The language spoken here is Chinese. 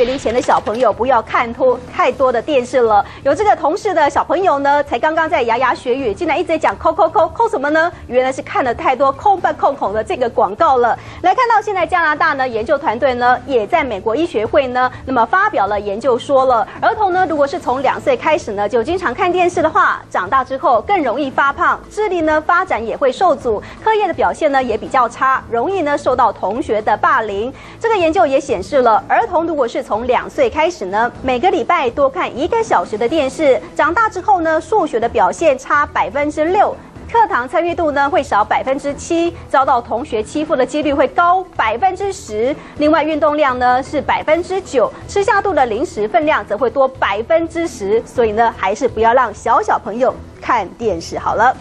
学龄前的小朋友不要看多太多的电视了。有这个同事的小朋友呢，才刚刚在牙牙学语，竟然一直讲抠抠抠抠什么呢？原来是看了太多空半空孔的这个广告了。来看到现在加拿大呢研究团队呢也在美国医学会呢，那么发表了研究说了，儿童呢如果是从两岁开始呢就经常看电视的话，长大之后更容易发胖，智力呢发展也会受阻，课业的表现呢也比较差，容易呢受到同学的霸凌。这个研究也显示了，儿童如果是从从两岁开始呢，每个礼拜多看一个小时的电视，长大之后呢，数学的表现差百分之六。课堂参与度呢会少百分之七，遭到同学欺负的几率会高百分之十。另外，运动量呢是百分之九，吃下肚的零食分量则会多百分之十。所以呢，还是不要让小小朋友看电视好了。